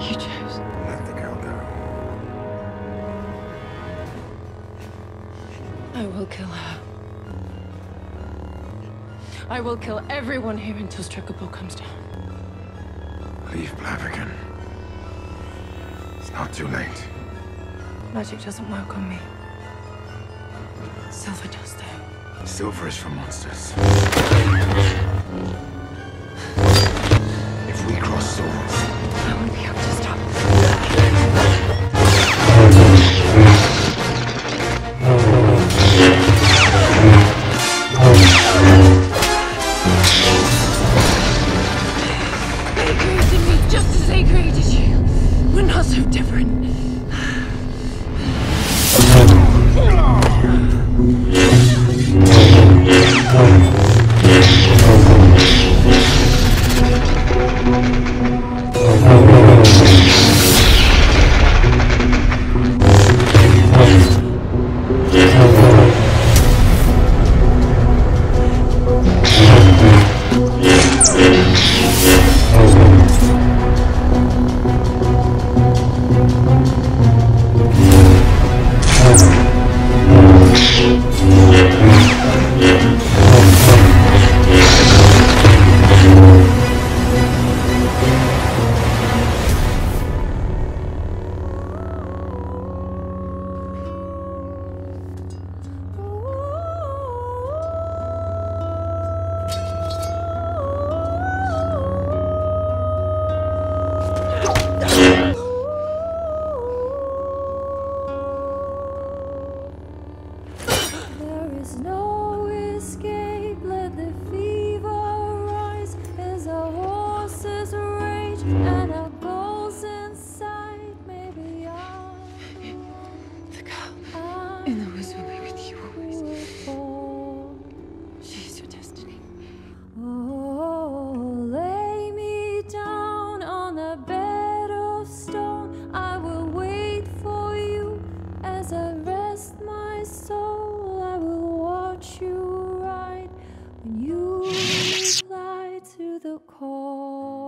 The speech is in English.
You chose. Let the girl go. I will kill her. I will kill everyone here until Stregobor comes down. Leave Blaviken. It's not too late. Magic doesn't work on me. Silver does, though. Silver is for monsters. Not the call.